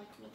ответ.